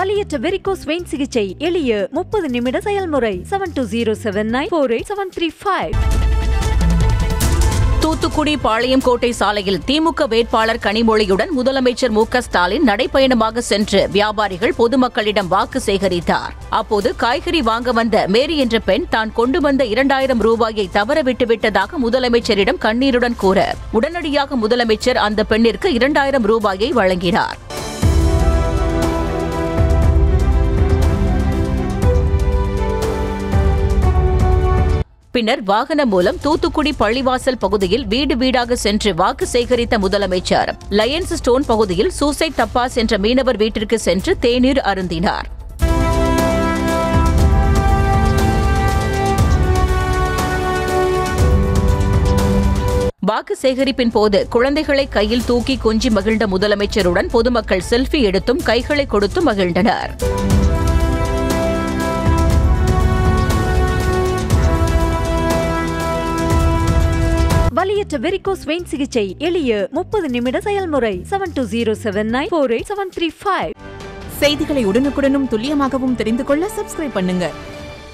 வலியற்ற varicose vein சிகிச்சை. எளிய முப்பது நிமிட செயல்முறை. Seven two zero seven nine four eight seven three five Thoothukudi Palayamkottai சாலையில் திமுக வேட்பாளர் கனிமொழியுடன் முதலமைச்சர் மு ஸ்டாலின் நடைப்பயணமாக சென்று வியாபாரிகள் பொதுமக்களிடம் வாக்கு சேகரித்தார். அப்போது காய்கறி வாங்க வந்த மேரி என்ற பெண் தான் கொண்டு வந்த இரண்டாயிரம் ரூபாயை தவற விட்டுவிட்டதாக முதலமைச்சரிடம் கண்ணீருடன் கூற உடனடியாக முதலமைச்சர் அந்த பெண்ணிற்கு இரண்டாயிரம் ரூபாயை வழங்கினார். பின்னர் வாகனம் மூலம் தூத்துக்குடி பள்ளிவாசல் பகுதியில் வீடு வீடாக சென்று வாக்கு சேகரித்த முதலமைச்சர். லயன்ஸ் ஸ்டோன் பகுதியில் சூசைட் தப்பாஸ் என்ற மீனவர் வீட்டிற்கு சென்று தேநீர் அருந்தினார். வாக்கு சேகரிப்பின் போது குழந்தைகளை கையில் தூக்கி கொஞ்சி மகிழ்ந்த முதலமைச்சருடன் பொதுமக்கள் செல்ஃபி எடுத்தும் கைகளை கொடுத்து மகிழ்ந்தனர். வலியற்ற வெரிகோஸ் வெயின் சிகிச்சை. எளிய முப்பது நிமிட செயல்முறை. Seven two zero seven nine four eight seven three five செய்திகளை உடனுக்குடனும் துல்லியமாகவும் தெரிந்து கொள்ள சப்ஸ்கிரைப் பண்ணுங்க.